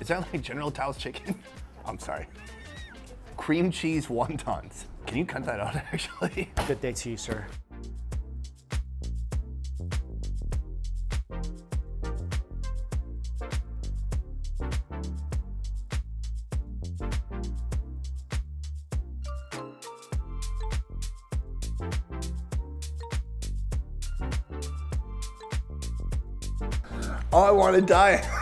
Is that like General Tso's chicken? I'm sorry. Cream cheese wontons. Can you cut that out actually? Good day to you, sir. Oh, I want to die.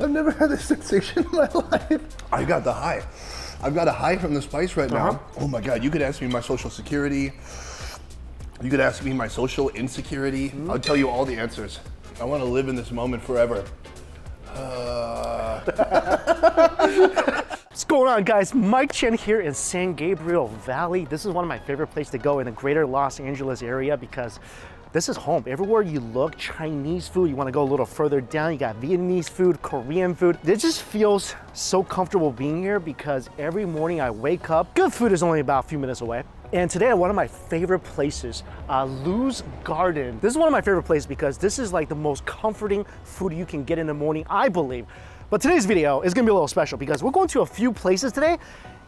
I've never had this sensation in my life. I got the high. I've got a high from the spice right now. Uh-huh. Oh my God, you could ask me my social security. You could ask me my social insecurity. Mm-hmm. I'll tell you all the answers. I want to live in this moment forever. Uh, What's going on, guys? Mike Chen here in San Gabriel Valley. This is one of my favorite places to go in the greater Los Angeles area because this is home. Everywhere you look, Chinese food. You want to go a little further down, you got Vietnamese food, Korean food. It just feels so comfortable being here because every morning I wake up, good food is only about a few minutes away. And today, one of my favorite places, uh, Lu's Garden. This is one of my favorite places because this is like the most comforting food you can get in the morning, I believe. But today's video is gonna be a little special because we're going to a few places today,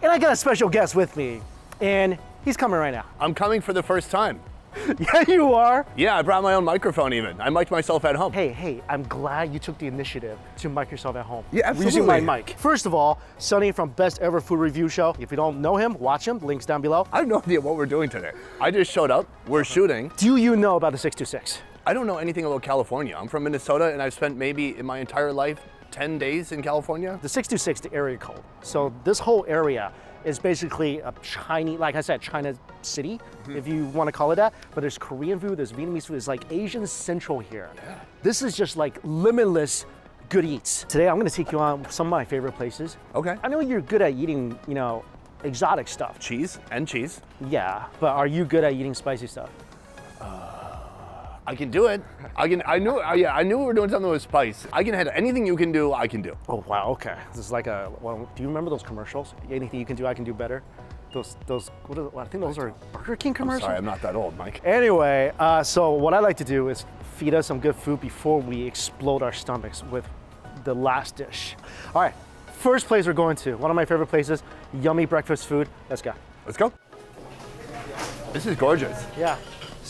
and I got a special guest with me, and he's coming right now. I'm coming for the first time. Yeah, you are. Yeah, I brought my own microphone even. I mic'd myself at home. Hey, hey, I'm glad you took the initiative to mic yourself at home. Yeah, absolutely. Using my mic. First of all, Sonny from Best Ever Food Review Show. If you don't know him, watch him. Links down below. I have no idea what we're doing today. I just showed up. We're shooting. Do you know about the 626? I don't know anything about California. I'm from Minnesota and I've spent maybe in my entire life 10 days in California. The 626, the area code. So this whole area is basically a Chinese, like I said, China city, Mm-hmm. if you want to call it that. But there's Korean food, there's Vietnamese food, it's like Asian central here. Yeah. This is just like limitless good eats. Today I'm gonna take you on some of my favorite places. Okay. I know you're good at eating, you know, exotic stuff. Cheese and cheese. Yeah, but are you good at eating spicy stuff? I can do it. I can. I knew. uh, Yeah, I knew we were doing something with spice. I can handle anything you can do. I can do. Oh wow, okay. This is like a. Well, do you remember those commercials? Anything you can do, I can do better. Those, those. What is, I think those are Burger King commercials. I'm Sorry, I'm not that old, Mike. Anyway, uh, so what I like to do is feed us some good food before we explode our stomachs with the last dish. All right, first place we're going to. One of my favorite places. Yummy breakfast food. Let's go. Let's go. This is gorgeous. Yeah.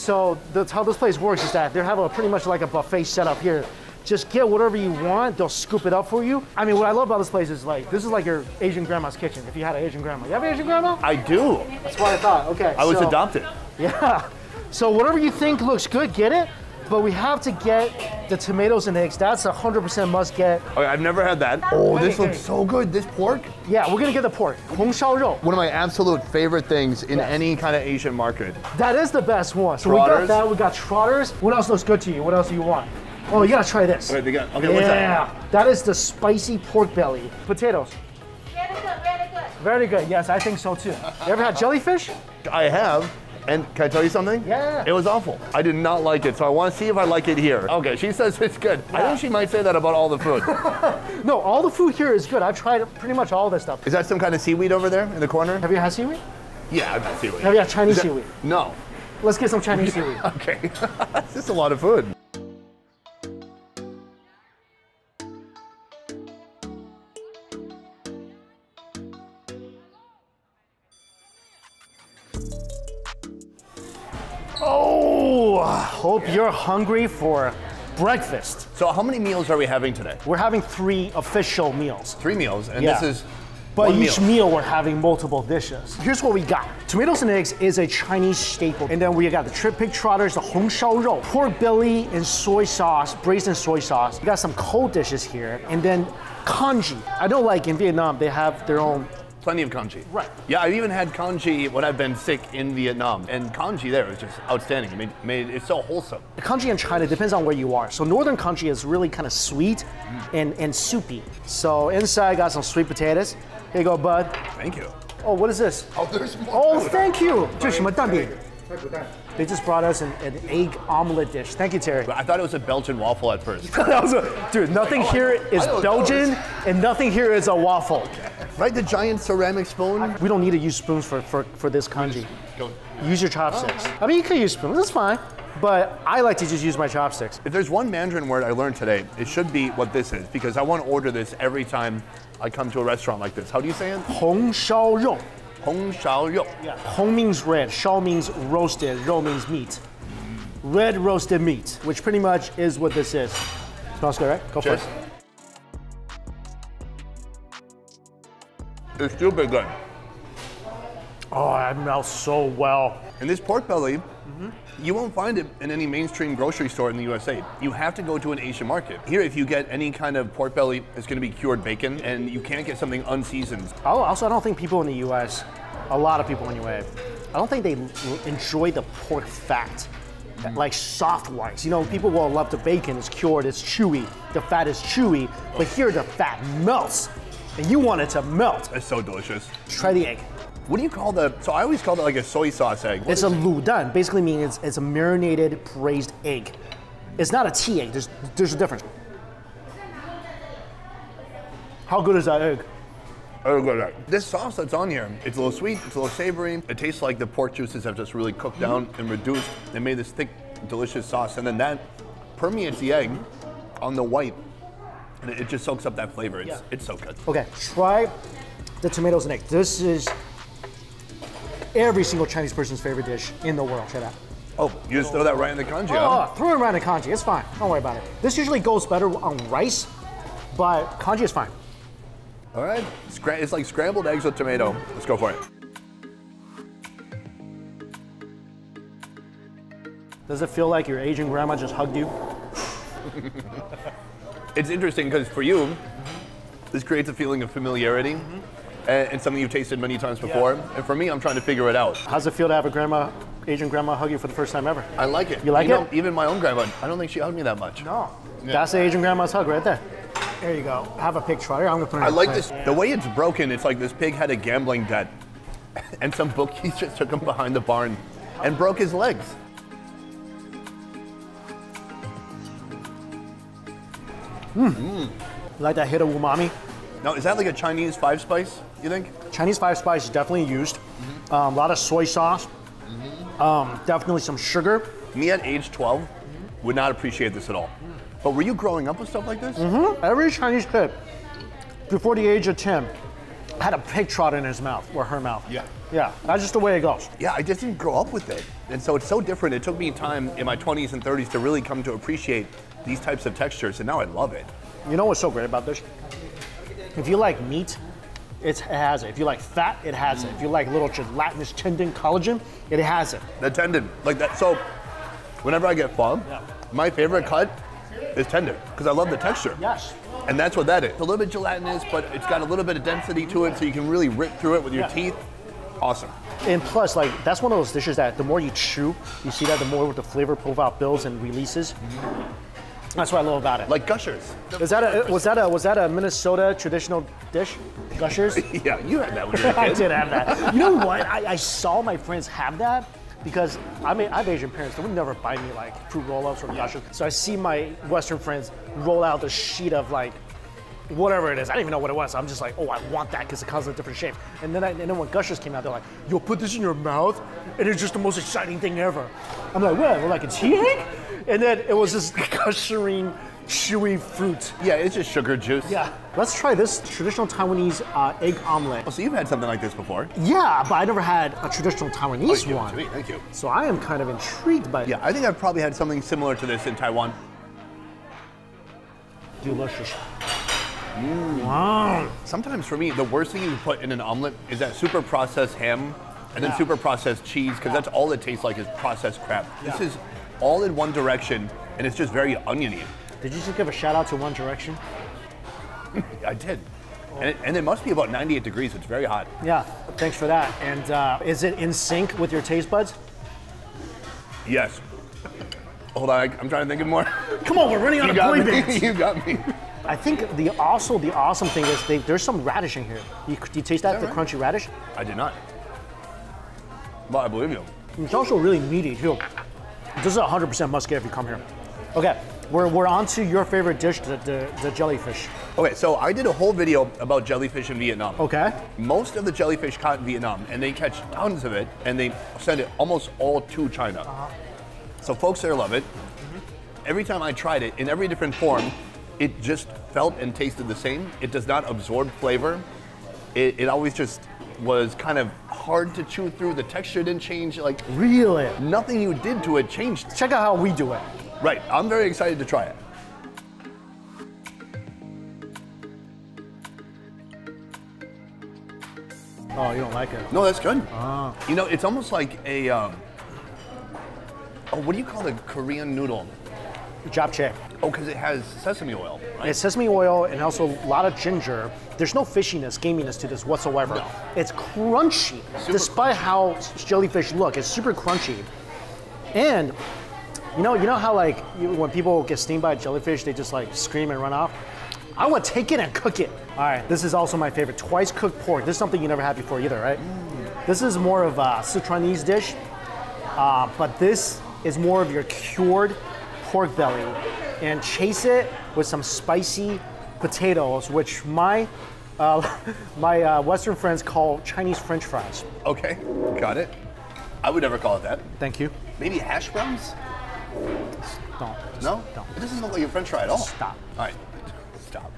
So that's how this place works is that they have a pretty much like a buffet set up here. Just get whatever you want, they'll scoop it up for you. I mean, what I love about this place is like, this is like your Asian grandma's kitchen, if you had an Asian grandma. You have an Asian grandma? I do. That's what I thought, okay. I was so- adopted. Yeah. So whatever you think looks good, get it. But we have to get the tomatoes and eggs. That's a 100% must get. Okay, I've never had that. Oh, this looks so good. This pork. Yeah, we're gonna get the pork. Hong Shao Rou. One of my absolute favorite things in Yes. any kind of Asian market. That is the best one. So we got that, we got trotters. What else looks good to you? What else do you want? Oh, you gotta try this. Okay, they got. Okay, what's that? Yeah, that is the spicy pork belly. Potatoes. Very good, very good. Very good. Yes, I think so too. You ever had jellyfish? I have. And can I tell you something? Yeah. It was awful. I did not like it, so I want to see if I like it here. Okay, she says it's good. I think she might say that about all the food. No, all the food here is good. I've tried pretty much all this stuff. Is that some kind of seaweed over there in the corner? Have you had seaweed? Yeah, I've had seaweed. Have you had Chinese that- seaweed? No. Let's get some Chinese seaweed. Okay. It's just a lot of food. Hope you're hungry for breakfast. So how many meals are we having today? We're having three official meals. Three meals, and Yeah. this is But one each meal. meal. we're having multiple dishes. Here's what we got. Tomatoes and eggs is a Chinese staple. And then we got the trip pig trotters, the hong shao rou, pork belly and soy sauce, braised in soy sauce. We got some cold dishes here. And then congee. I know like in Vietnam, they have their own Plenty of congee. Right. Yeah, I've even had congee when I've been sick in Vietnam, and congee there is just outstanding. I mean, made it's so wholesome. The congee in China depends on where you are. So northern congee is really kind of sweet and, and soupy. So inside got some sweet potatoes. Here you go, bud. Thank you. Oh, what is this? Oh, there's more. Oh, thank you. 这是什么蛋饼? they just brought us an, an egg omelet dish. Thank you, Terry. I thought it was a Belgian waffle at first. a, dude, nothing like, oh, Belgian, and nothing here is a waffle. Right, the giant ceramic spoon. We don't need to use spoons for, for, for this congee. Use your chopsticks. Oh, okay. I mean, you could use spoons. That's fine but I like to just use my chopsticks. If there's one Mandarin word I learned today, it should be what this is because I want to order this every time I come to a restaurant like this. How do you say it? Hong shao rong. Hong Shao Yo. Yeah. Hong means red, shao means roasted, ro means meat. Red roasted meat, which pretty much is what this is. Smells good, right? Go Cheers. for it. It's still good. Oh, that melts so well. And this pork belly, Mm-hmm. you won't find it in any mainstream grocery store in the USA. You have to go to an Asian market. Here, if you get any kind of pork belly, it's going to be cured bacon, and you can't get something unseasoned. Oh, also, I don't think people in the U.S., a lot of people anyway, I don't think they enjoy the pork fat, mm-hmm. like soft ones. You know, people will love the bacon. It's cured. It's chewy. The fat is chewy, but here the fat melts, and you want it to melt. It's so delicious. Try the egg. What do you call the? So I always call it like a soy sauce egg. What It's a it? ludan. Basically, means it's, it's a marinated braised egg. It's not a tea egg. There's there's a difference. How good is that egg? Oh, good. This sauce that's on here, it's a little sweet, it's a little savory. It tastes like the pork juices have just really cooked down and reduced and made this thick, delicious sauce. And then that permeates the egg on the white, and it it just soaks up that flavor. It's, Yeah. it's so good. Okay, try the tomatoes and egg. This is every single Chinese person's favorite dish in the world. Try that. Oh, you just throw that right in the congee, Oh, huh? throw it around in the congee. It's fine. Don't worry about it. This usually goes better on rice, but congee is fine. All right. It's like scrambled eggs with tomato. Let's go for it. Does it feel like your Asian grandma just hugged you? It's interesting because for you, this creates a feeling of familiarity mm-hmm. And, and something you've tasted many times before. And for me, I'm trying to figure it out. How's it feel to have a grandma, Asian grandma, hug you for the first time ever? I like it. You like know, it? even my own grandma, I don't think she hugged me that much. No. That's the Asian grandma's hug right there. There you go. Have a pig trotter. I'm gonna put it. I like the this. plate. The way it's broken, it's like this pig had a gambling debt, and some bookies just took him behind the barn and broke his legs. Hmm. Mm. You like that hit of umami? Now, is that like a Chinese five spice? You think? Chinese five spice is definitely used. Mm-hmm. Um, a lot of soy sauce. Um, definitely some sugar. Me at age 12 would not appreciate this at all. But were you growing up with stuff like this? Every Chinese kid before the age of 10 had a pig trot in his mouth or her mouth. Yeah. Yeah, that's just the way it goes. Yeah, I just didn't grow up with it. And so it's so different. It took me time in my 20s and 30s to really come to appreciate these types of textures, and now I love it. You know what's so great about this? If you like meat, it has it. If you like fat, it has it. If you like little gelatinous tendon collagen, it has it. The tendon, like that. So, whenever I get pho, Yeah. my favorite cut is tendon because I love the texture. Yes. And that's what that is. It's a little bit gelatinous, but it's got a little bit of density to it, so you can really rip through it with your Yeah. teeth. Awesome. And plus, like that's one of those dishes that the more you chew, you see that the more the flavor profile builds and releases. That's what I love about it. Like gushers. Is that a was that a was that a Minnesota traditional dish? Gushers. yeah, you had that when you were a I kid. did have that. You know what? I, I saw my friends have that because I mean I have Asian parents. They would never buy me like fruit roll-ups or gushers. So I see my Western friends roll out the sheet of like whatever it is. I didn't even know what it was. I'm just like, oh, I want that because it comes in a different shapes. And then I, and then when gushers came out, they're like, yo, put this in your mouth, and it's just the most exciting thing ever. I'm like, what? We're like a tea egg? And then it was this gushering, chewy fruit. Yeah, it's just sugar juice. Yeah. Let's try this traditional Taiwanese uh, egg omelet. Oh, so you've had something like this before? Yeah, but I never had a traditional Taiwanese you- one. sweet, thank you. So I am kind of intrigued by Yeah, I think I've probably had something similar to this in Taiwan. Delicious. Wow. Sometimes for me, the worst thing you can put in an omelet is that super processed ham and then super processed cheese, because that's all it tastes like is processed crap. This is all in one direction, and it's just very oniony. Did you just give a shout out to One Direction? I did. And it, and it must be about 98 degrees. It's very hot. Yeah, thanks for that. And uh, is it in sync with your taste buds? Yes. Hold on, I, I'm trying to think of more. Come on, we're running out of got boy me. bands. you got me. I think the also the awesome thing is they, there's some radish in here. You, do you taste that, that the right? crunchy radish? I did not. But I believe you. It's also really meaty too. This is 100% must get if you come here. Okay, we're, we're on to your favorite dish, the, the, the jellyfish. Okay, so I did a whole video about jellyfish in Vietnam. Okay. Most of the jellyfish caught in Vietnam, and they catch tons of it, and they send it almost all to China. Uh-huh. So So folks there love it. Every time I tried it in every different form, it just felt and tasted the same. It does not absorb flavor. It, it always just was kind of hard to chew through. The texture didn't change. Like Really? nothing you did to it changed. Check out how we do it. Right. I'm very excited to try it. Oh, you don't like it? No, that's good. You know, it's almost like a. Um, oh, what do you call the Korean noodle? Japchae. Oh, because it has sesame oil, right? It's sesame oil and also a lot of ginger. There's no fishiness, gaminess to this whatsoever. No. It's crunchy, despite how jellyfish look. It's super crunchy, and you know, you know how like you, when people get stung by a jellyfish, they just like scream and run off. I would take it and cook it. All right, this is also my favorite, twice cooked pork. This is something you never had before either, right? This is more of a Sichuanese dish, uh, but this is more of your cured pork belly, and chase it with some spicy potatoes, which my uh, my uh, Western friends call Chinese French fries. Okay, got it. I would never call it that. Thank you. Maybe hash browns? Don't. No? Don't. It doesn't look like a french fry at all. Stop. All right, stop.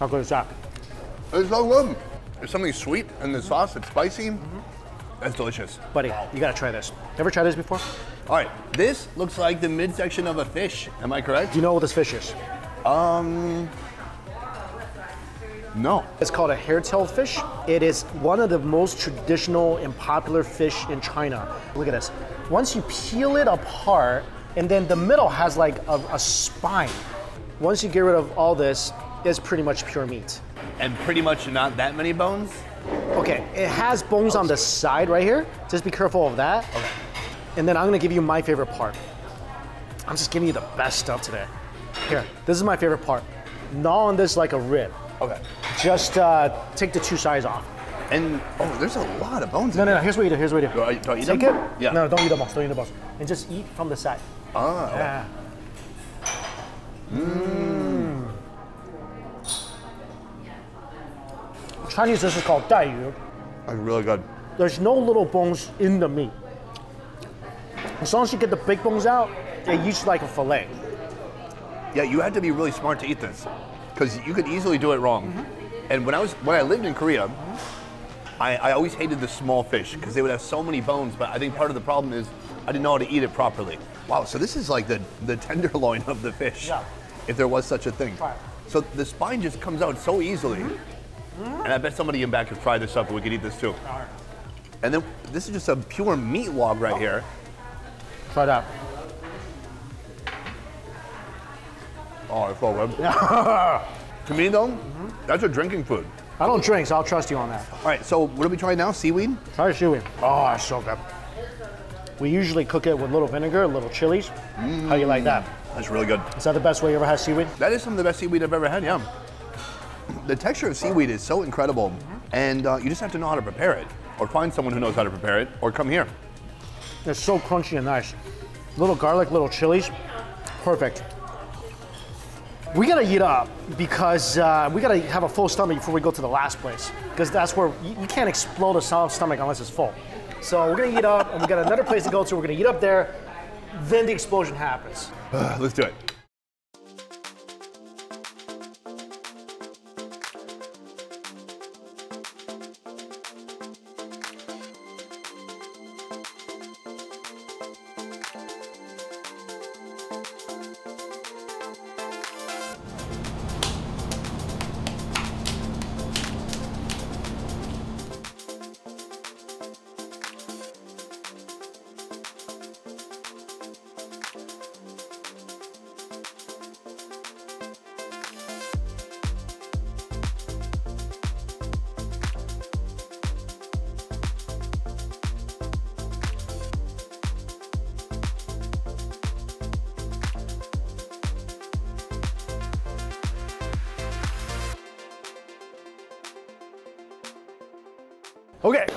How good is that? It's so good. There's something sweet in the sauce. It's spicy. That's delicious. Buddy, you gotta try this. Ever tried this before? All right, this looks like the midsection of a fish. Am I correct? Do you know what this fish is? Um, no. It's called a hair-tailed fish. It is one of the most traditional and popular fish in China. Look at this. Once you peel it apart, and then the middle has like a, a spine. Once you get rid of all this, it's pretty much pure meat. And pretty much not that many bones. Okay, it has bones on the side right here. Just be careful of that. Okay. And then I'm gonna give you my favorite part. I'm just giving you the best stuff today. Here, this is my favorite part. Gnaw on this like a rib. Okay. Just uh, take the two sides off. And oh, there's a lot of bones. No, no, no. Here's what you do. Here's what you do. Do I- do I eat Take them? it. Yeah. No, don't eat the bones. Don't eat the bones. And just eat from the side. Ah. Yeah. Mm. Chinese this is called 带鱼. That's really good. There's no little bones in the meat. As long as you get the big bones out, they eat like a fillet. Yeah, you had to be really smart to eat this, because you could easily do it wrong. Mm-hmm. And when I was when I lived in Korea, I, I always hated the small fish because they would have so many bones. But I think part of the problem is I didn't know how to eat it properly. Wow, so this is like the the tenderloin of the fish, Yeah. if there was such a thing. Right. So the spine just comes out so easily. Mm-hmm. And I bet somebody in back could fry this up and we could eat this too. And then this is just a pure meat log right here. Try that. Oh, it's so good. to me though, that's a drinking food. I don't drink, so I'll trust you on that. All right, so what are we trying now? Seaweed? Try the seaweed. Oh, it's so good. We usually cook it with a little vinegar, a little chilies. How you like that? Mmm, that's really good. Is that the best way you ever had seaweed? That is some of the best seaweed I've ever had, yeah. The texture of seaweed is so incredible, and uh, you just have to know how to prepare it, or find someone who knows how to prepare it, or come here. It's so crunchy and nice. Little garlic, little chilies. Perfect. We gotta eat up because uh, we gotta have a full stomach before we go to the last place. Because that's where you, you can't explode a solid stomach unless it's full. So we're gonna eat up, and we got another place to go to. We're gonna eat up there. Then the explosion happens. Let's do it.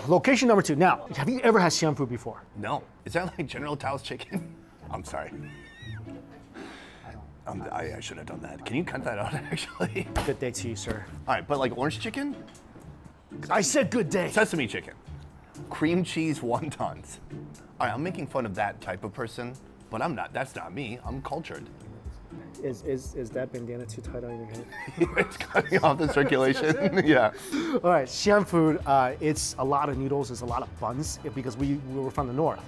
Location number two. Now, have you ever had Xi'an food before? No. Is that like General Tso's chicken? I'm sorry. Um, I, I should have done that. Can you cut that out, actually? Good day to you, sir. All right, but like orange chicken? I said good day. Sesame chicken, cream cheese wontons. All right, I'm making fun of that type of person, but I'm not. That's not me. I'm cultured. Is, is, is that bandana too tight on your head? it's cutting off the circulation. yeah. All right, Xi'an food, uh, it's a lot of noodles, it's a lot of buns because we, we were from the north.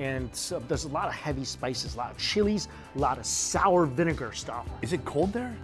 And so there's a lot of heavy spices, a lot of chilies, a lot of sour vinegar stuff. Is it cold there?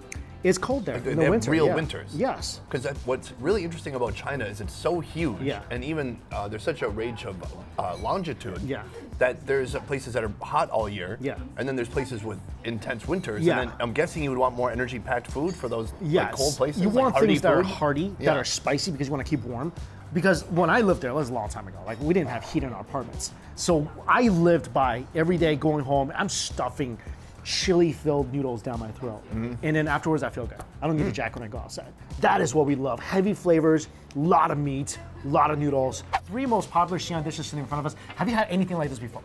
It's cold there in the winter. real yeah. winters. Yes. Because what's really interesting about China is it's so huge, Yeah. and even uh, there's such a range of uh, longitude Yeah. that there's uh, places that are hot all year, Yeah. and then there's places with intense winters. Yeah. And then I'm guessing you would want more energy-packed food for those Yes. like, cold places. You like want things that are hearty, Yeah. that are spicy because you want to keep warm. Because when I lived there, that was a long time ago. Like we didn't have heat in our apartments, so I lived by every day going home. I'm stuffing chili-filled noodles down my throat, Mm-hmm. and then afterwards I feel good. I don't need Mm. a jack when I go outside. That is what we love: heavy flavors, a lot of meat, a lot of noodles. Three most popular Xi'an dishes sitting in front of us. Have you had anything like this before?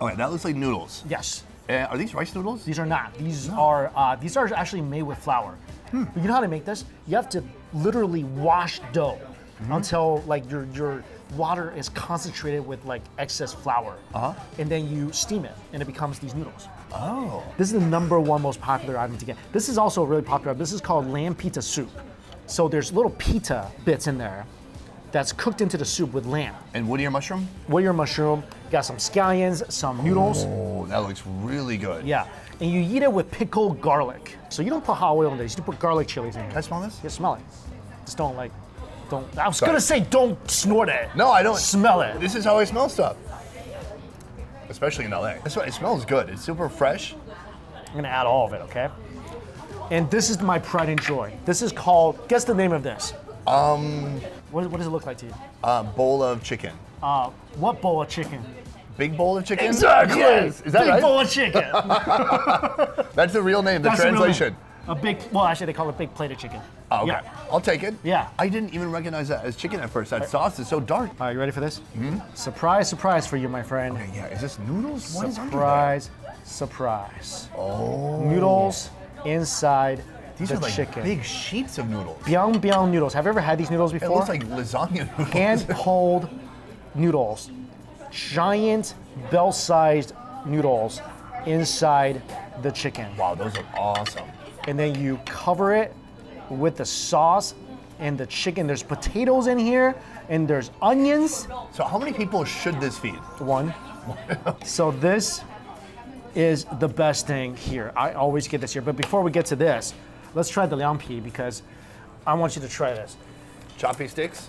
All right, that looks like noodles. Yes. Uh, are these rice noodles? These are not. These are uh, these are actually made with flour. Hmm. But you know how to make this? You have to literally wash dough Mm-hmm. until like your your water is concentrated with like excess flour. Uh-huh. And then you steam it, and it becomes these noodles. Oh. This is the number one most popular item to get. This is also really popular. This is called lamb pita soup. So there's little pita bits in there that's cooked into the soup with lamb. And Wood ear mushroom? Your mushroom, got some scallions, some noodles. Oh, that looks really good. Yeah, and you eat it with pickled garlic. So you don't put hot oil in there. You just put garlic chilies in it. Can I smell this? You smell it. Just don't like, don't. I was Sorry. gonna say don't snort it. No, I don't. Smell it. This is how I smell stuff. Especially in LA. That's why it smells good. It's super fresh. I'm gonna add all of it, okay? And this is my pride and joy. This is called. Guess the name of this. Um. What, what does it look like to you? A bowl of chicken. Uh, what bowl of chicken? Big bowl of chicken? Exactly. Yes. Is that Big right? bowl of chicken. That's the real name, the That's the translation. A big. Well, actually, they call it a big plate of chicken. Oh, okay. Yeah. I'll take it. Yeah. I didn't even recognize that as chicken at first. That sauce is so dark. All right, you ready for this? Mm-hmm. Surprise, surprise for you, my friend. Okay, yeah. Is this noodles? What is under there? Surprise, surprise. Oh. Noodles inside These the are like chicken. big sheets of noodles. Biang biang noodles. Have you ever had these noodles before? It looks like lasagna noodles. hand pulled noodles, giant bell-sized noodles inside the chicken, wow, those are awesome. And then you cover it with the sauce and the chicken. There's potatoes in here, and there's onions. So how many people should this feed? One. so this is the best thing here. I always get this here. But before we get to this, let's try the liang pi because I want you to try this. Choppy sticks?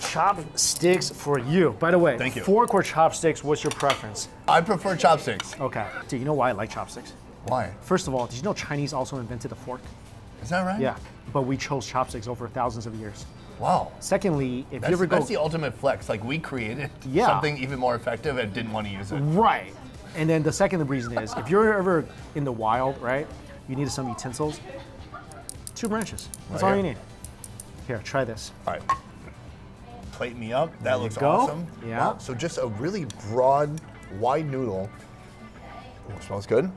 Chopsticks for you. By the way, Thank you. fork or chopsticks, what's your preference? I prefer chopsticks. Okay. Do you know why I like chopsticks? Why? First of all, did you know Chinese also invented the fork? Is that right? Yeah. But we chose chopsticks over thousands of years. Wow. Secondly, if That's, you ever go that's the ultimate flex. Like we created Yeah. something even more effective and didn't want to use it. Right. And then the second reason is if you're ever in the wild, right, you need some utensils, two branches. That's Right all you need. Here, try this. All right. Plate me up. That you looks awesome. Yeah. Wow. So just a really broad, wide noodle. Smells good.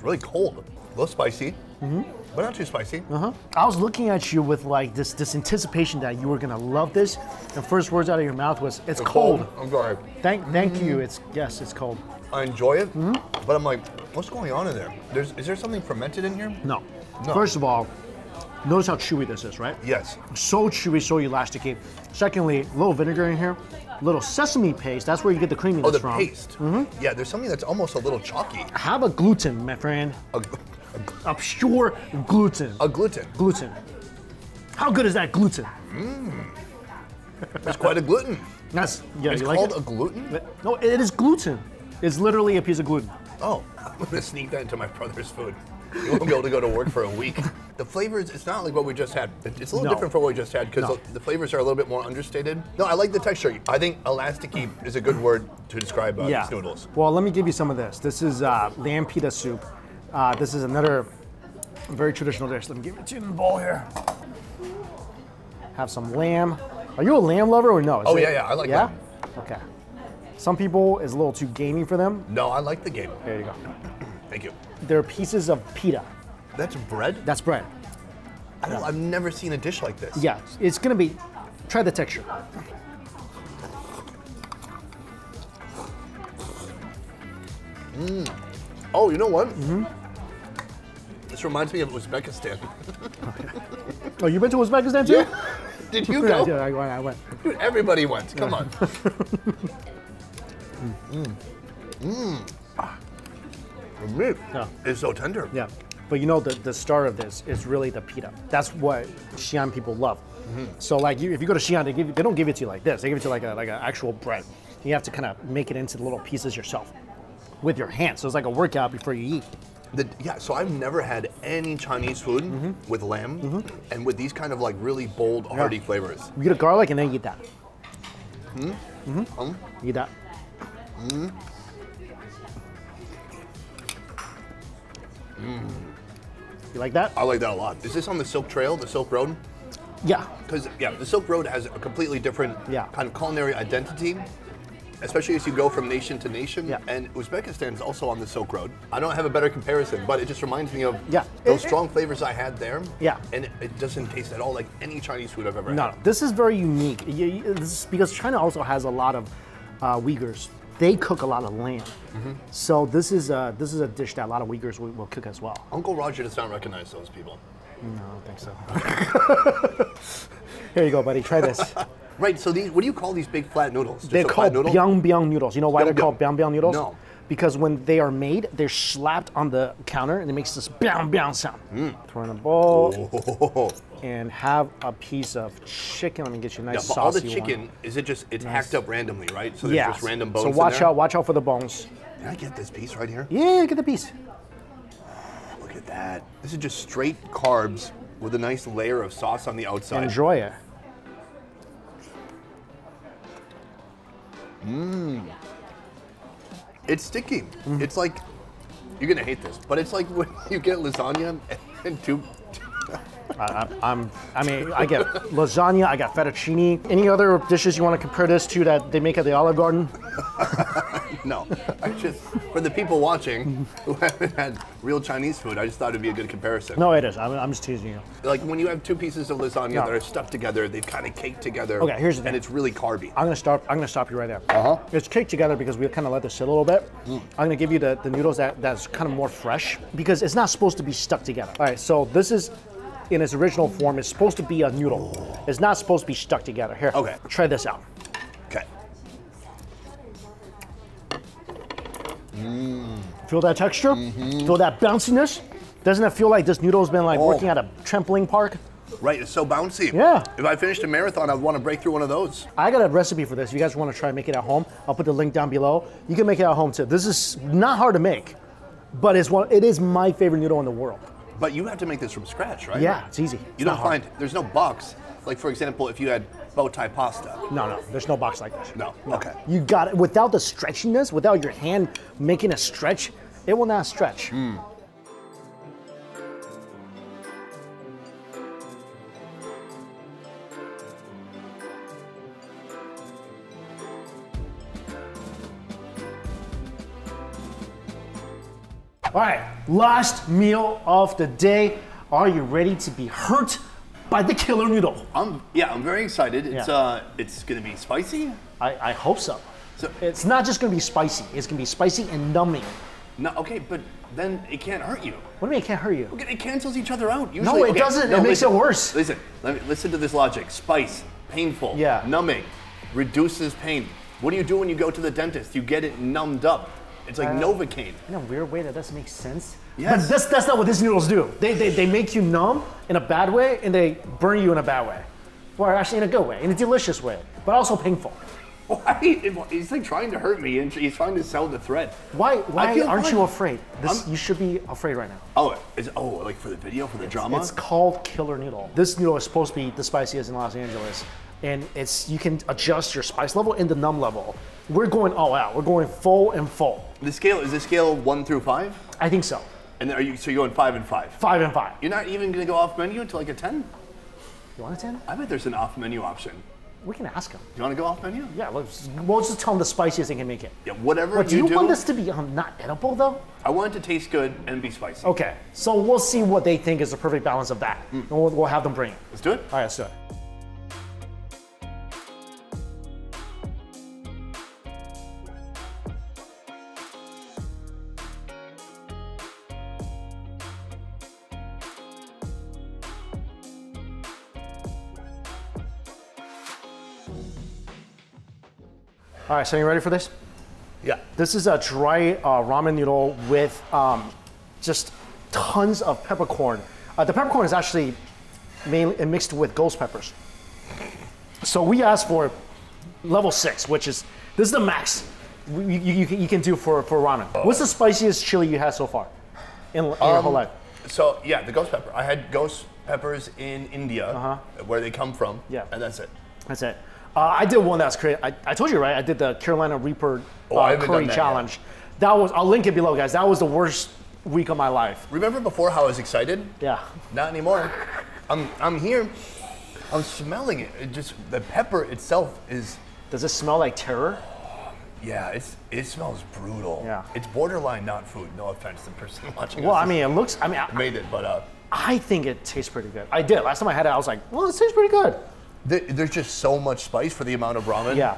It's really cold. A little spicy, Mm-hmm. but not too spicy. Uh-huh. I was looking at you with like this this anticipation that you were gonna love this. The first words out of your mouth was, "It's cold." I'm sorry. Thank thank Mm-hmm. you. It's yes, it's cold. I enjoy it, Mm-hmm. but I'm like, what's going on in there? There's, is there something fermented in here? No. No. First of all, notice how chewy this is, right? Yes. So chewy, so elasticated. Secondly, a little vinegar in here, little sesame paste. That's where you get the creaminess Oh, the from. paste. Mm-hmm. Yeah, there's something that's almost a little chalky. Have a gluten, my friend. A, A pure gluten. a gluten. gluten. How good is that gluten? It's quite a gluten. That's yeah. It's you like called it? a gluten? No, it is gluten. It's literally a piece of gluten. Oh, I'm gonna sneak that into my brother's food. You won't be able to go to work for a week. The flavors, it's not like what we just had. It's a little No. different from what we just had because No. the, the flavors are a little bit more understated. No, I like the texture. I think elasticy is a good word to describe uh, yeah. these noodles. Well, let me give you some of this. This is uh, lamb pita soup. Uh, this is another very traditional dish. Let me give it to you in the bowl here. Have some lamb. Are you a lamb lover or no? Is Oh, it- yeah, yeah, I like yeah? lamb. Okay. Some people is a little too gamey for them. No, I like the game. There you go. Thank you. They're pieces of pita. That's bread? That's bread. I don't, I've never seen a dish like this. Yeah, it's gonna be. Try the texture. Mm. Oh, you know what? Mm-hmm. This reminds me of Uzbekistan. Oh, you been to Uzbekistan too? Did you Yeah, go? yeah, I went. I went. Dude, everybody went. Come on. Mm. Mm. The meat Yeah. is so tender. Yeah, but you know the the star of this is really the pita. That's what Xi'an people love. Mm-hmm. So like, you, if you go to Xi'an, they give you, they don't give it to you like this. They give it to you like a like an actual bread. You have to kind of make it into the little pieces yourself with your hands. So it's like a workout before you eat. The, yeah, so I've never had any Chinese food Mm-hmm. with lamb mm-hmm. and with these kind of like really bold, hearty flavors. You get a garlic and then you eat that. Hmm? Mm-hmm. Um, Eat that. Hmm? You like that? I like that a lot. Is this on the Silk Trail, the Silk Road? Yeah. Because yeah, the Silk Road has a completely different Yeah. kind of culinary identity, especially as you go from nation to nation. Yeah. And Uzbekistan is also on the Silk Road. I don't have a better comparison, but it just reminds me of Yeah. those It- strong flavors I had there. Yeah. And it, it doesn't taste at all like any Chinese food I've ever No, had. no, this is very unique. You- you- this is because China also has a lot of uh, Uyghurs. They cook a lot of lamb. Mm-hmm. So this is a this is a dish that a lot of Uyghurs will, will cook as well. Uncle Roger does not recognize those people. No, I don't think so. Here you go, buddy. Try this. Right. So these, what do you call these big flat noodles? Just They're called noodle? biang biang noodles. You know why Biang they're called biang. biang biang noodles? No. Because when they are made, they're slapped on the counter and it makes this biang biang sound. Mm. Throw in a bowl Oh. and have a piece of chicken. Let me get you a nice Yeah, but all the saucy one. chicken is it just it's hacked up randomly, right? So there's Yeah. just random bones. So watch out, watch out for the bones. Can I get this piece right here? Yeah, get the piece. Look at that. This is just straight carbs with a nice layer of sauce on the outside. Enjoy it. Mmm. It's sticky. Mm-hmm. It's like you're gonna hate this, but it's like when you get lasagna and two. I, I'm, I mean, I get lasagna, I got fettuccine. Any other dishes you want to compare this to that they make at the Olive Garden? No, I just for the people watching who haven't had real Chinese food, I just thought it'd be a good comparison. No, it is. I'm, I'm just teasing you. Like when you have two pieces of lasagna No. that are stuck together, they've kind of caked together. Okay, here's the thing. And it's really carby. I'm gonna stop. I'm gonna stop you right there. Uh-huh. It's caked together because we kind of let this sit a little bit. I'm gonna give you the, the noodles that that's kind of more fresh because it's not supposed to be stuck together. All right, so this is in its original form. It's supposed to be a noodle. It's not supposed to be stuck together. Here. Okay. Try this out. Okay. Feel that texture? Mm-hmm. Feel that bounciness? Doesn't it feel like this noodle's been like Oh. working at a trampoline park? Right, it's so bouncy. Yeah. If I finished a marathon, I'd want to break through one of those. I got a recipe for this. If you guys want to try and make it at home, I'll put the link down below. You can make it at home too. This is not hard to make, but it's one. It is my favorite noodle in the world. But you have to make this from scratch, right? Yeah, it's easy. You It's don't not hard. find there's no box. Like for example, if you had bow tie pasta. No, no, there's no box like this. No. Okay. You got it. Without the stretchiness, without your hand making a stretch, it will not stretch. Hmm. All right, last meal of the day. Are you ready to be hurt by the killer noodle? I'm yeah, I'm very excited. It's Yeah. uh it's gonna be spicy. I, I hope so. So- it's not just gonna be spicy, it's gonna be spicy and numbing. No, okay, but then it can't hurt you. What do you mean it can't hurt you? Okay, It cancels each other out. Usually, no, it okay, doesn't. It makes it worse. Listen, let me listen to this logic. Spice, painful. Yeah. Numbing, reduces pain. What do you do when you go to the dentist? You get it numbed up. It's like uh, Novocaine. In a weird way, that doesn't make sense. Yes. But that's, that's not what these noodles do. They, they, they make you numb in a bad way and they burn you in a bad way. Or actually in a good way, in a delicious way, but also painful. Why? He's like trying to hurt me, and he's trying to sell the thread. Why, why aren't you afraid? This, you should be afraid right now. Oh, is oh like for the video for the drama? It's called Killer Noodle. This noodle is supposed to be the spiciest in Los Angeles. And it's you can adjust your spice level and the numb level. We're going all out. We're going full and full. the scale is the scale one through five, I think so. and then are you so you're going five and five? Five and five. You're not even gonna go off menu to like a ten? You want a 10? I bet there's an off menu option. We can ask them. You want to go off menu? Yeah, let's, we'll just tell them the spiciest they can make it. Yeah, whatever But do you you do. want this to be um, not edible though? I want it to taste good and be spicy. Okay, so we'll see what they think is the perfect balance of that. Hmm. And we'll, we'll have them bring it. Let's do it. All right, let's do it. All right, so you ready for this? Yeah. This is a dry uh, ramen noodle with um, just tons of peppercorn. Uh, the peppercorn is actually mainly mixed with ghost peppers. So we asked for level six, which is this is the max you, you, you can- do for, for ramen. What's the spiciest chili you had so far in, in your whole Um, life? So yeah, the ghost pepper. I had ghost peppers in India, where they come from. Yeah. And that's it. That's it. Uh, I did one that's crazy. I, I told you right. I did the Carolina Reaper Oh, uh, curry that yet. challenge. That was. I'll link it below, guys. That was the worst week of my life. Remember before how I was excited? Yeah. Not anymore. I'm I'm here. I'm smelling it. It just the pepper itself is Does it smell like terror? yeah. It's it smells brutal. Yeah. It's borderline not food. No offense to the person watching. Well, I mean, it looks. I mean, I, made it, but uh, I think it tastes pretty good. I did. Last time I had it, I was like, well, it tastes pretty good. Th- there's just so much spice for the amount of ramen. Yeah.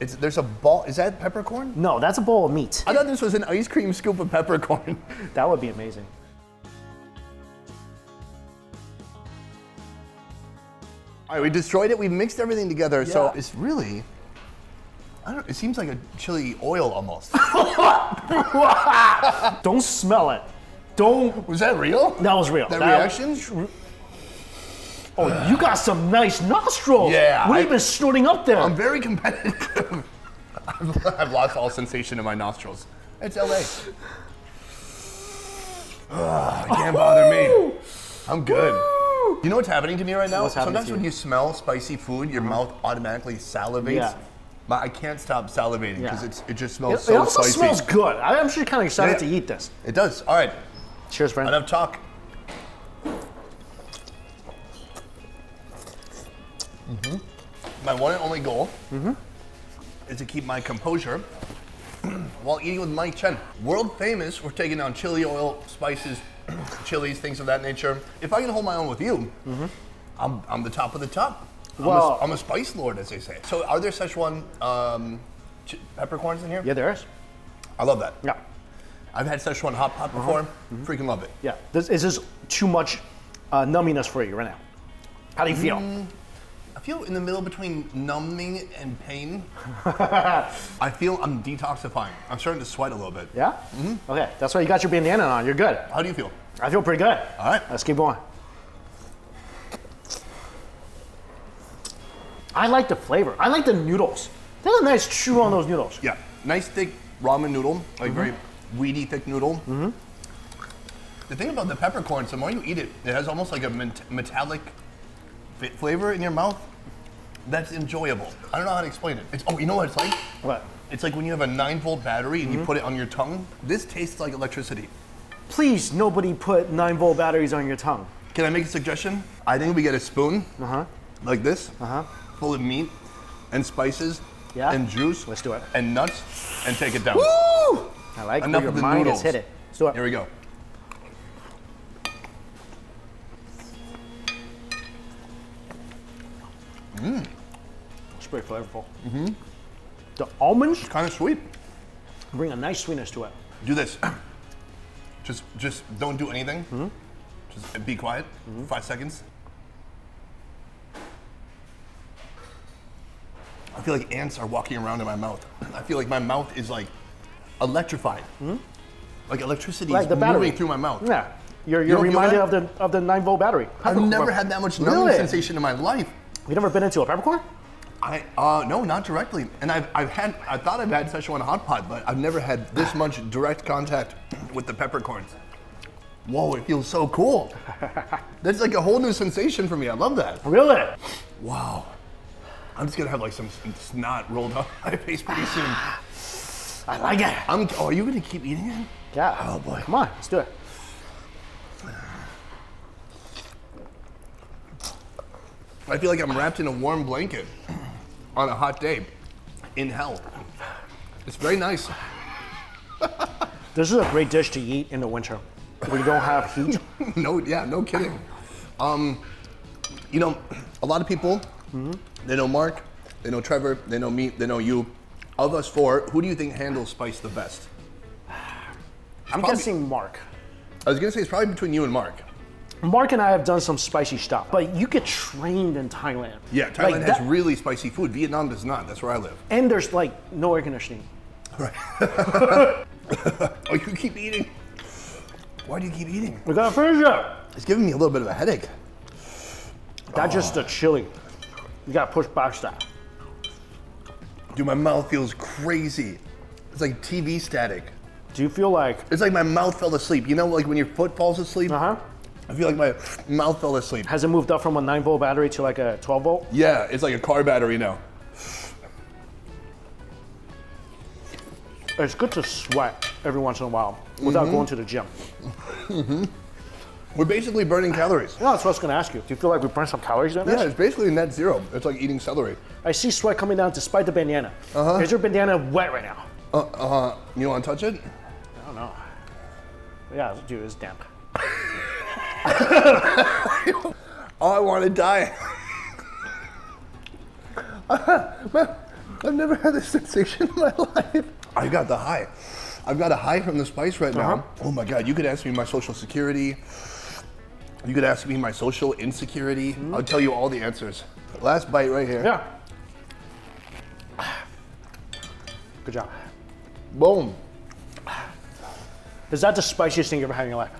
It's there's a ball. Is that peppercorn? No, that's a bowl of meat. I thought this was an ice cream scoop of peppercorn. That would be amazing. All right, we destroyed it. We mixed everything together. So it's really, I don't. It seems like a chili oil almost. Don't smell it. Don't. was that real? That was real. That, That- reaction? Oh, you got some nice nostrils. Yeah, What have I- you been snorting up there? I'm very competitive. I've, I've lost all sensation in my nostrils. It's LA. Ugh, it can't bother me. I'm good. You know what's happening to me right now? What's happening Sometimes to when you? you smell spicy food, your mm-hmm. mouth automatically salivates. Yeah. But I can't stop salivating because Yeah. it just it, smells it so also spicy. smells good. I- I'm actually kind of excited Yeah. to eat this. It does. All right, Cheers, friend. enough talk. Mm-hmm. My one and only goal is to keep my composure while eating with Mike Chen. World famous for taking down chili oil, spices, chilies, things of that nature. If I can hold my own with you, I'm, I'm the top of the top. I'm. Well- a, I'm a spice lord, as they say. So, are there Szechuan um, ch- peppercorns in here? Yeah, there is. I love that. Yeah. I've had Szechuan hot pot before. Mm-hmm. Freaking love it. Yeah. This is this too much uh, numminess for you right now? How do you feel? Mm. I feel in the middle between numbing and pain. I feel I'm detoxifying. I'm starting to sweat a little bit. Yeah? Mm-hmm. Okay, that's why you got your bandana on. You're good. How do you feel? I feel pretty good. All right. Let's keep going. I like the flavor. I like the noodles. They have a nice chew on those noodles. Yeah, nice thick ramen noodle, like very weedy thick noodle. Mm-hmm. The thing about the peppercorns, the more you eat it, it has almost like a met- metallic flavor in your mouth. That's enjoyable. I don't know how to explain it. It's oh, you know what it's like? What? It's like when you have a nine volt battery and you put it on your tongue. This tastes like electricity. Please, nobody put 9 volt batteries on your tongue. Can I make a suggestion? I think we get a spoon Uh huh. like this, Uh huh. full of meat and spices Yeah? and juice Let's do it. and nuts and take it down. I like Enough of the mind noodles. hit it. Let's do it. Here we go. Pretty flavorful. Mm-hmm. The almonds Kind of sweet. bring a nice sweetness to it. Do this. Just, just don't do anything. Mm-hmm. Just be quiet. Five seconds. I feel like ants are walking around in my mouth. I feel like my mouth is like electrified. Like electricity Mm-hmm. Like is the battery. moving through my mouth. Yeah. You're, you're don't reminded of the of the 9 volt battery. I've never had that much numbing Really? sensation in my life. You've never been into a peppercorn? I uh, no, not directly. And I've, I've had I thought I've had Szechuan hot pot, but I've never had this much direct contact with the peppercorns. Whoa, it feels so cool. That's like a whole new sensation for me. I love that. Really? Wow. I'm just gonna have like some snot rolled up my face pretty soon. I like it. I'm. Oh, are you gonna keep eating it? Yeah. Oh, boy. Come on, let's do it. I feel like I'm wrapped in a warm blanket. On a hot day in hell. It's very nice. This is a great dish to eat in the winter when you don't have heat. no, yeah, no kidding. Um, you know, a lot of people, they know Mark, they know Trevor, they know me, they know you. Of us four, who do you think handles spice the best? I'm Probably- guessing Mark. I was gonna say it's probably between you and Mark. Mark and I have done some spicy stuff, but you get trained in Thailand. Yeah, Like Thailand that- has really spicy food. Vietnam does not. That's where I live. and there's like no air conditioning. Right. Oh, you keep eating. Why do you keep eating? We gotta finish it. It's giving me a little bit of a headache. That's just the chili. You gotta push back that. Dude, my mouth feels crazy. It's like TV static. Do you feel like? It's like my mouth fell asleep. You know, like when your foot falls asleep? Uh huh. I feel like my mouth fell asleep. Has it moved up from a 9 volt battery to like a 12 volt? Yeah, it's like a car battery now. It's good to sweat every once in a while without going to the gym. We're basically burning calories. No, that's what I was gonna ask you. Do you feel like we burned some calories doing Yeah, this? it's basically net zero. It's like eating celery. I see sweat coming down despite the bandana. Is your bandana wet right now? Uh, uh, you want to touch it? I don't know. Yeah, dude, it's damp. I want to die. I've never had this sensation in my life. I got the high. I've got a high from the spice right now. Uh-huh. Oh my God, you could ask me my social security. You could ask me my social insecurity. I'll tell you all the answers. Last bite right here. Yeah. Good job. Boom. Is that the spiciest thing you've ever had in your life?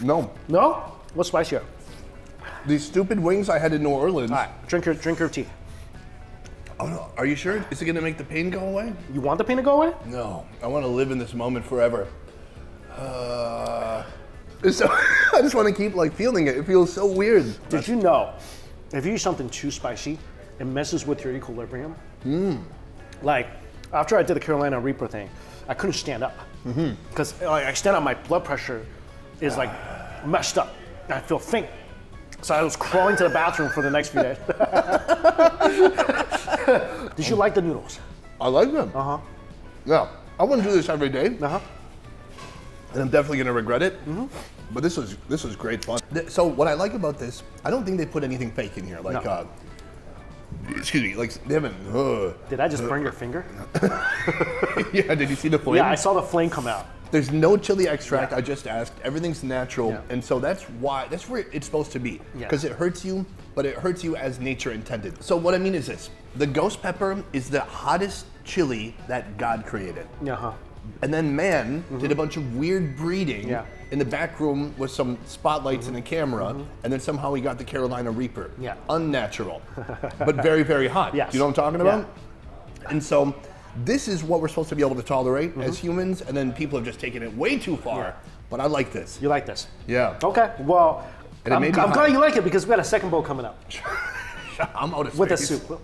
No. No? What's spicier? These stupid wings I had in New Orleans. All right, drink your drink your tea. Oh, no. Are you sure? Is it going to make the pain go away? You want the pain to go away? No, I want to live in this moment forever. Uh, so I just want to keep like feeling it. It feels so weird. Did you know if you eat something too spicy, it messes with your equilibrium? Like after I did the Carolina Reaper thing, I couldn't stand up because like, I stand up, my blood pressure is like messed up. I feel faint. So I was crawling to the bathroom for the next few days. Did you like the noodles? I like them. Uh huh. Yeah, I wouldn't do this every day, Uh huh. and I'm definitely going to regret it. But this was this was great fun. So what I like about this, I don't think they put anything fake in here. Like, No. uh, excuse me, like they haven't. Uh, Did I just burn your finger? yeah, did you see the flame? Yeah, I saw the flame come out. There's no chili extract. I just asked. Everything's natural, Yeah. and so that's why that's where it's supposed to be. Yeah. Because it hurts you, but it hurts you as nature intended. So what I mean is this: the ghost pepper is the hottest chili that God created, Yeah, huh. and then man did a bunch of weird breeding Mm-hmm. Yeah. Mm-hmm. in the back room with some spotlights and a camera, and then somehow he got the Carolina Reaper. Yeah. Unnatural, but very very hot. Yes. You know what I'm talking Yeah. about? And so this is what we're supposed to be able to tolerate Mm-hmm. as humans, and then people have just taken it way too far. But I like this. You like this? Yeah. Okay. Well, I'm, I'm glad you like it because we got a second bowl coming up I'm out of with the space. soup.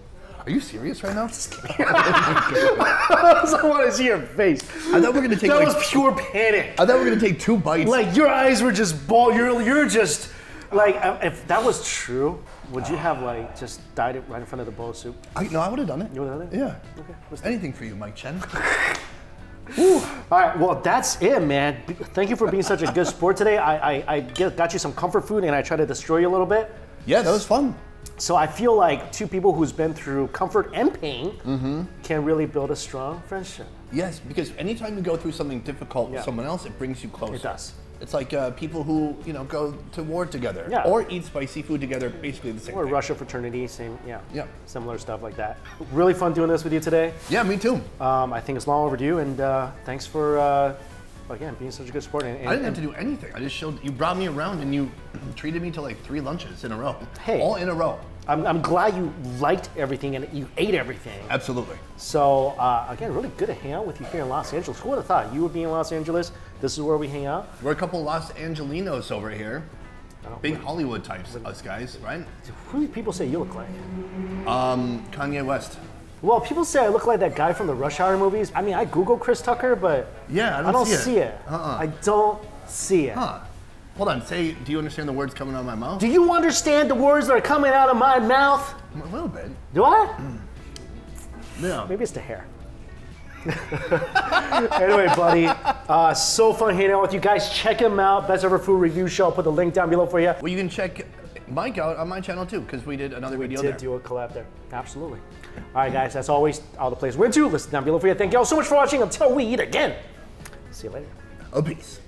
Are you serious right now? Just kidding. I want to see your face. I thought we were gonna take That like, was pure panic. I thought we were gonna take two bites. Like your eyes were just ball. You're you're just like uh, if that was true, would you have like just died it right in front of the bowl of soup? I, no, I would have done it. You would've done it? Yeah. Okay. let's- Anything for you, Mike Chen. All right. Well, that's it, man. Thank you for being such a good sport today. I I, I get, got you some comfort food and I tried to destroy you a little bit. Yeah, that was fun. So I feel like two people who's been through comfort and pain mm-hmm. can really build a strong friendship. Yes, because anytime you go through something difficult Yeah. with someone else, it brings you closer. It does. It's like uh, people who you know go to war together Yeah. or eat spicy food together. Basically the same Or thing. Russia fraternity, same, yeah, Yeah. similar stuff like that. Really fun doing this with you today. Yeah, me too. Um, I think it's long overdue, and uh, thanks for uh, again being such a good sport. And, and, I didn't have to do anything. I just showed you brought me around and you treated me to like three lunches in a row. Hey. all in a row. I'm, I'm glad you liked everything and you ate everything. Absolutely. So uh, again, really good to hang out with you here in Los Angeles. Who would have thought you would be in Los Angeles? This is where we hang out. We're a couple Los Angelinos over here. Oh, Big Hollywood types, us guys, right? Who do people say you look like? Um, Kanye West. Well, people say I look like that guy from the Rush Hour movies. I mean, I Google Chris Tucker, but Yeah, I don't see it. see it. Uh-uh. I don't see it. Huh. Hold on. Say, do you understand the words coming out of my mouth? Do you understand the words that are coming out of my mouth? A little bit. Do I? Yeah. Maybe it's the hair. anyway, buddy, uh, so fun hanging out with you guys. Check him out. Best Ever Food Review Show. I'll put the link down below for you. Well, you can check Mike out on my channel too, because we did another We video did there. do a collab there. Absolutely. All right, guys, as always, all the places we're into, listen down below for you. Thank you all so much for watching. Until we eat again. See you later. A peace.